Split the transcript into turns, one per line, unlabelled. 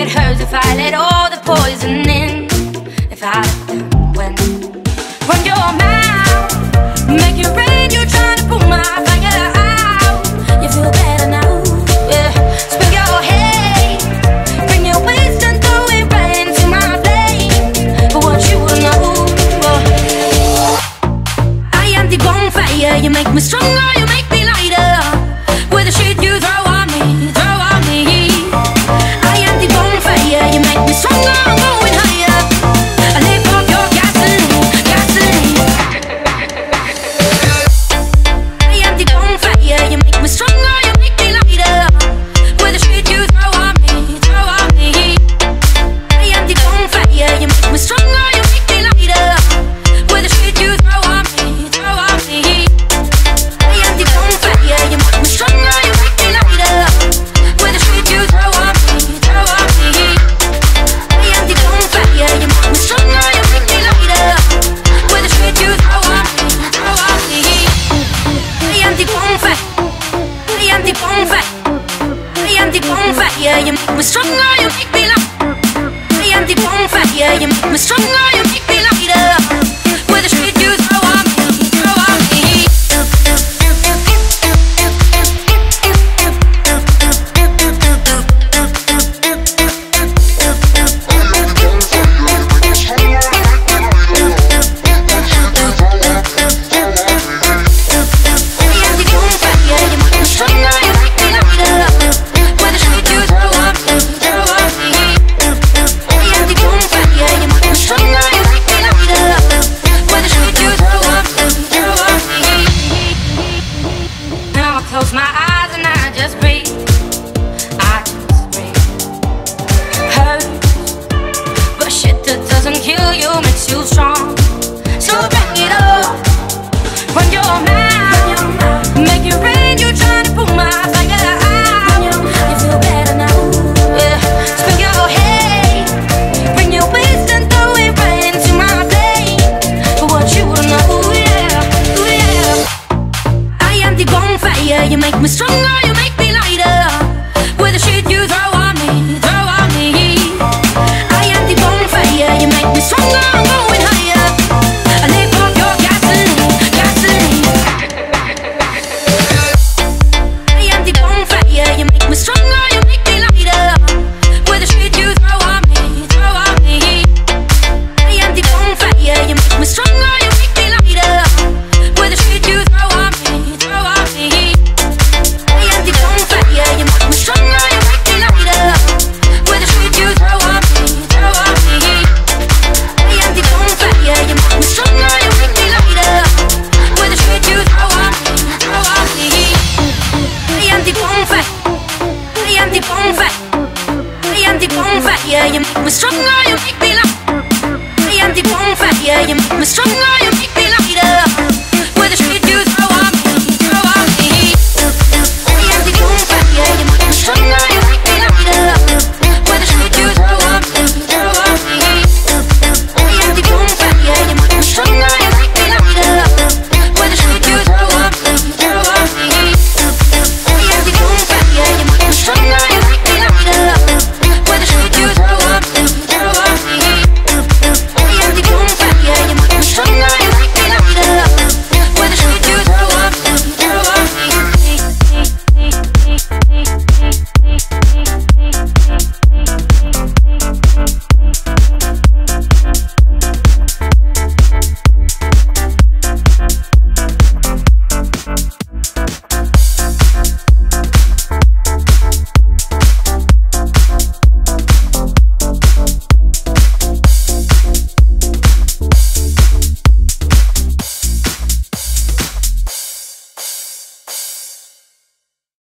It hurts if I let all the poison me stronger, you make me laugh. I am the bonfire, you make me stronger. close my eyes and I just breathe. I just breathe. Hurt, but shit that doesn't kill you makes you strong. make me stronger. We're stronger, you make me laugh. I am the bomb, fat, yeah, you're stronger.